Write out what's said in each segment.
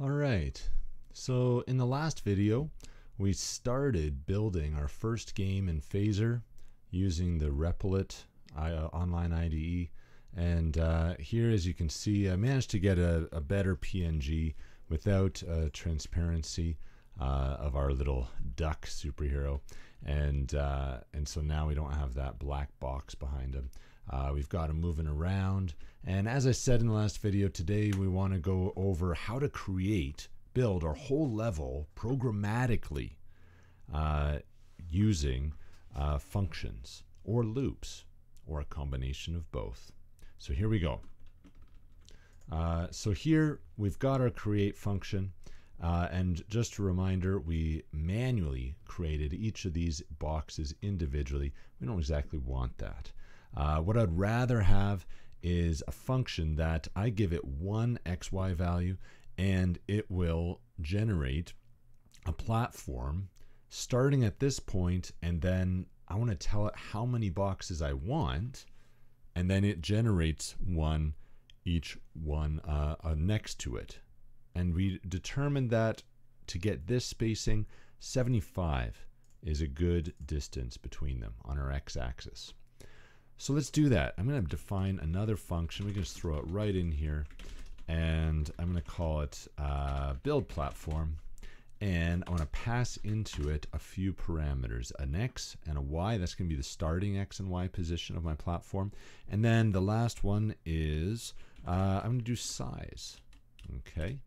All right, so in the last video, we started building our first game in Phaser using the Replit uh, online IDE. And uh, here, as you can see, I managed to get a, a better PNG without uh, transparency uh, of our little duck superhero. And, uh, and so now we don't have that black box behind him. Uh, we've got them moving around. And as I said in the last video, today we want to go over how to create, build our whole level programmatically uh, using uh, functions or loops or a combination of both. So here we go. Uh, so here we've got our create function. Uh, and just a reminder, we manually created each of these boxes individually. We don't exactly want that. Uh, what I'd rather have is a function that I give it one xy value and it will generate a platform starting at this point and then I want to tell it how many boxes I want and then it generates one each one uh, uh, next to it. And we determined that to get this spacing 75 is a good distance between them on our x-axis so let's do that. I'm going to define another function. We can just throw it right in here. And I'm going to call it uh, build platform. And I want to pass into it a few parameters, an x and a y. That's going to be the starting x and y position of my platform. And then the last one is uh, I'm going to do size. Okay.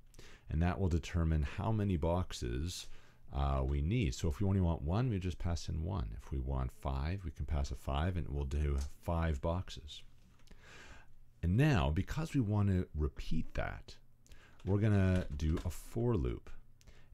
And that will determine how many boxes uh, we need. So if we only want one, we just pass in one. If we want five, we can pass a five and we'll do five boxes. And now, because we want to repeat that, we're going to do a for loop.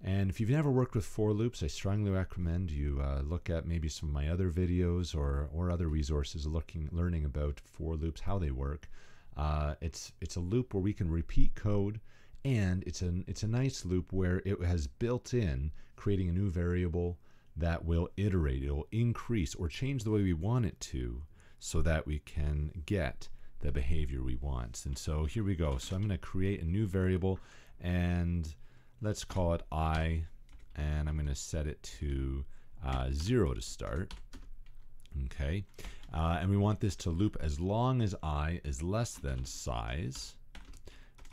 And if you've never worked with for loops, I strongly recommend you uh, look at maybe some of my other videos or, or other resources looking, learning about for loops, how they work. Uh, it's, it's a loop where we can repeat code and it's a it's a nice loop where it has built in creating a new variable that will iterate. It'll increase or change the way we want it to so that we can get the behavior we want. And so here we go. So I'm going to create a new variable and let's call it i and I'm going to set it to uh, 0 to start okay? Uh, and we want this to loop as long as i is less than size.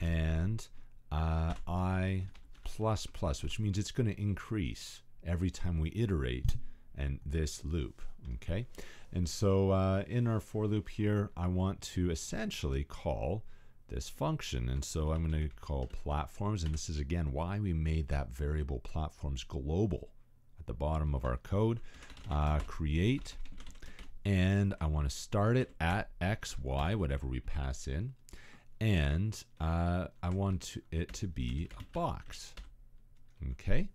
And uh, i plus plus, which means it's going to increase every time we iterate and this loop. Okay, and so uh, in our for loop here, I want to essentially call this function, and so I'm going to call platforms, and this is again why we made that variable platforms global at the bottom of our code. Uh, create, and I want to start it at x, y, whatever we pass in and uh, I want it to be a box. Okay.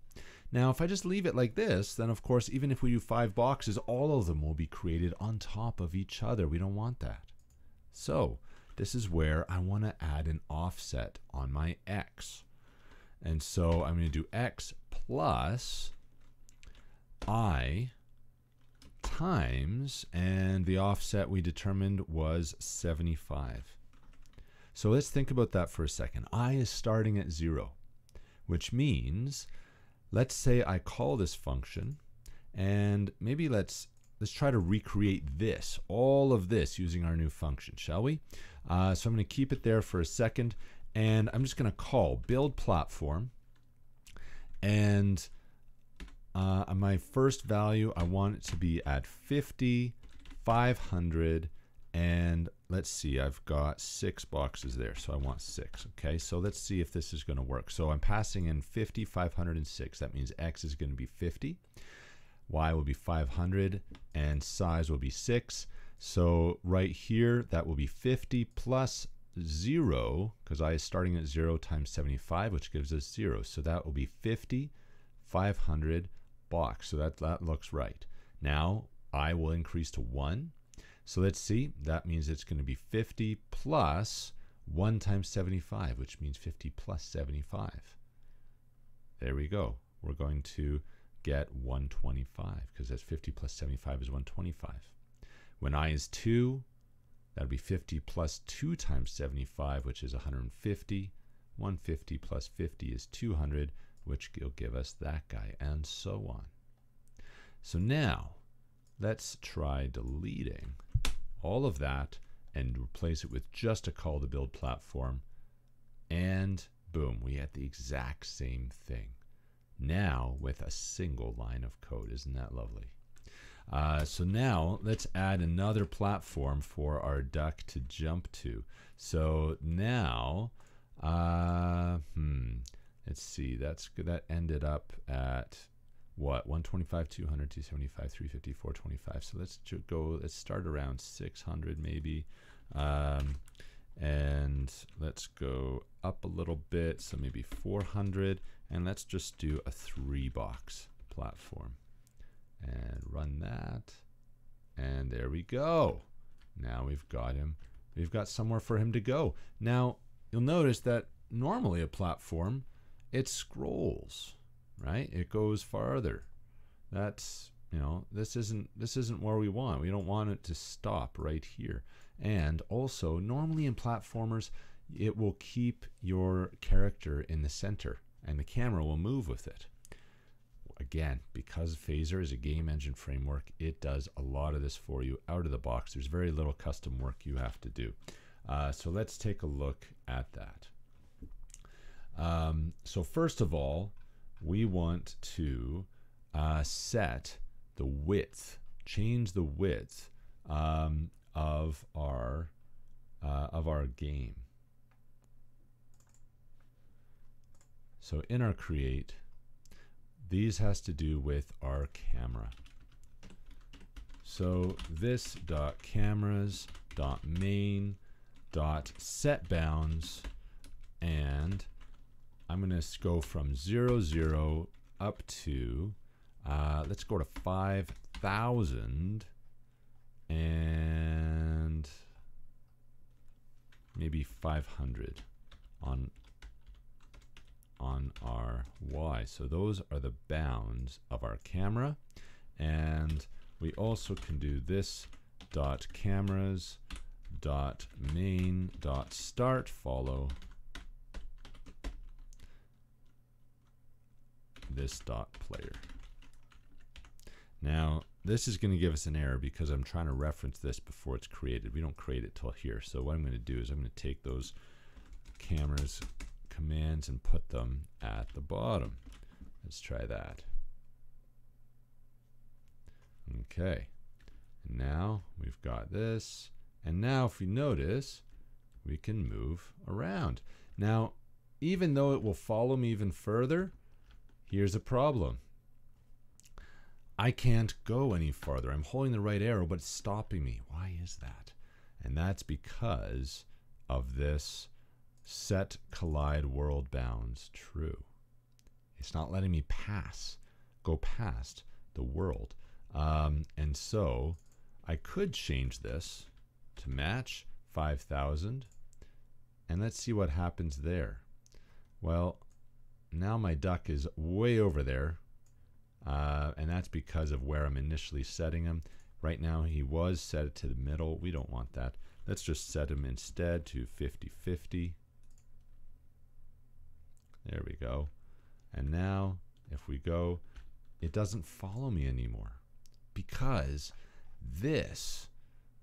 Now, if I just leave it like this, then of course, even if we do five boxes, all of them will be created on top of each other. We don't want that. So this is where I want to add an offset on my x. And so I'm going to do x plus i times, and the offset we determined was 75. So let's think about that for a second. I is starting at zero, which means, let's say I call this function, and maybe let's let's try to recreate this, all of this using our new function, shall we? Uh, so I'm going to keep it there for a second, and I'm just going to call build platform, and uh, my first value, I want it to be at 50, 500, and let's see, I've got six boxes there, so I want six. Okay, so let's see if this is going to work. So I'm passing in 50, 506. That means x is going to be 50, y will be 500, and size will be 6. So right here, that will be 50 plus 0, because i is starting at 0 times 75, which gives us 0. So that will be 50, 500 box. So that, that looks right. Now, i will increase to 1 so let's see, that means it's going to be 50 plus 1 times 75, which means 50 plus 75. There we go. We're going to get 125 because that's 50 plus 75 is 125. When i is 2, that'll be 50 plus 2 times 75, which is 150. 150 plus 50 is 200, which will give us that guy, and so on. So now, let's try deleting all of that and replace it with just a call to build platform. And boom, we had the exact same thing. Now with a single line of code. Isn't that lovely? Uh, so now let's add another platform for our duck to jump to. So now, uh, hmm, let's see, that's good. That ended up at what 125 200 275 350 425 so let's go let's start around 600 maybe. Um, and let's go up a little bit so maybe 400 and let's just do a three box platform. And run that. And there we go. Now we've got him. We've got somewhere for him to go. Now you'll notice that normally a platform it scrolls right? It goes farther. That's you know this isn't this isn't where we want. We don't want it to stop right here. And also, normally in platformers, it will keep your character in the center, and the camera will move with it. Again, because Phaser is a game engine framework, it does a lot of this for you out of the box. There's very little custom work you have to do. Uh, so let's take a look at that. Um, so first of all, we want to uh, set the width, change the width um, of our uh, of our game. So in our create, these has to do with our camera. So this dot cameras dot main dot set bounds and I'm going to go from 0, 0 up to, uh, let's go to 5,000 and maybe 500 on on our Y. So those are the bounds of our camera. And we also can do this dot cameras dot main dot start follow this dot player. Now, this is going to give us an error because I'm trying to reference this before it's created. We don't create it till here. So what I'm going to do is I'm going to take those cameras commands and put them at the bottom. Let's try that. Okay. And now we've got this. And now if we notice, we can move around. Now, even though it will follow me even further, Here's a problem. I can't go any farther. I'm holding the right arrow, but it's stopping me. Why is that? And that's because of this set collide world bounds true. It's not letting me pass, go past the world. Um, and so I could change this to match 5,000. And let's see what happens there. Well, now my duck is way over there, uh, and that's because of where I'm initially setting him. Right now he was set to the middle. We don't want that. Let's just set him instead to 50-50. There we go. And now if we go, it doesn't follow me anymore because this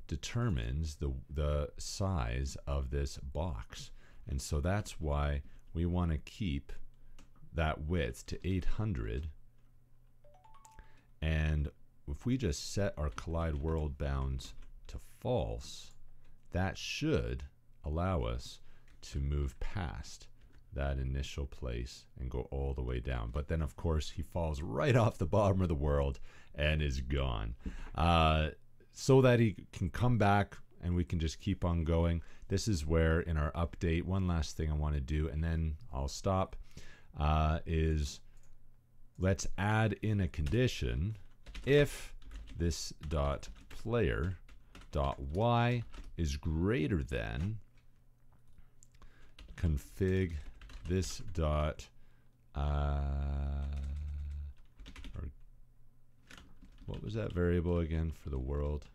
determines the, the size of this box. And so that's why we want to keep that width to 800 and if we just set our collide world bounds to false that should allow us to move past that initial place and go all the way down. But then of course he falls right off the bottom of the world and is gone. Uh, so that he can come back and we can just keep on going. This is where in our update one last thing I want to do and then I'll stop uh, is let's add in a condition. If this dot player dot y is greater than config this dot uh, or what was that variable again for the world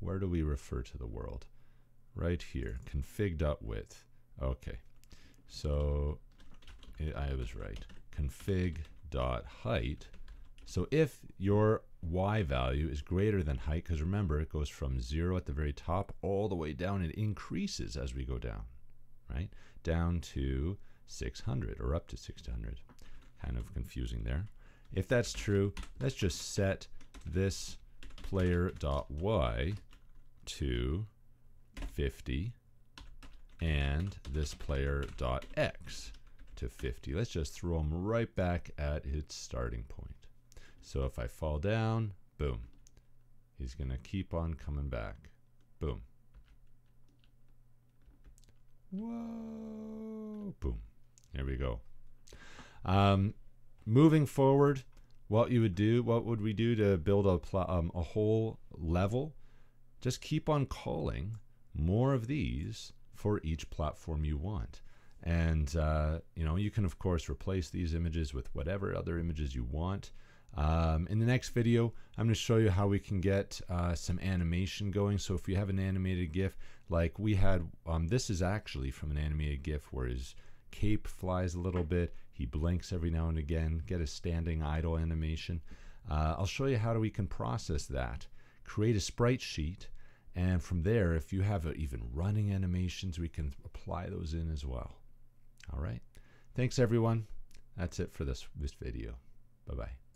where do we refer to the world? Right here, config.width. Okay, so it, I was right. Config.height. So if your y value is greater than height, because remember it goes from zero at the very top all the way down, it increases as we go down, right? Down to 600 or up to 600. Kind of confusing there. If that's true, let's just set this player.y to 50 and this player.x to 50. Let's just throw them right back at its starting point. So if I fall down, boom. He's going to keep on coming back. Boom. Whoa. Boom. There we go. Um, moving forward, what you would do, what would we do to build a, um, a whole level? Just keep on calling more of these for each platform you want. And, uh, you know, you can, of course, replace these images with whatever other images you want. Um, in the next video, I'm going to show you how we can get uh, some animation going. So if you have an animated GIF, like we had, um, this is actually from an animated GIF where his cape flies a little bit, he blinks every now and again, get a standing idle animation. Uh, I'll show you how we can process that, create a sprite sheet, and from there, if you have even running animations, we can apply those in as well. All right. Thanks, everyone. That's it for this, this video. Bye-bye.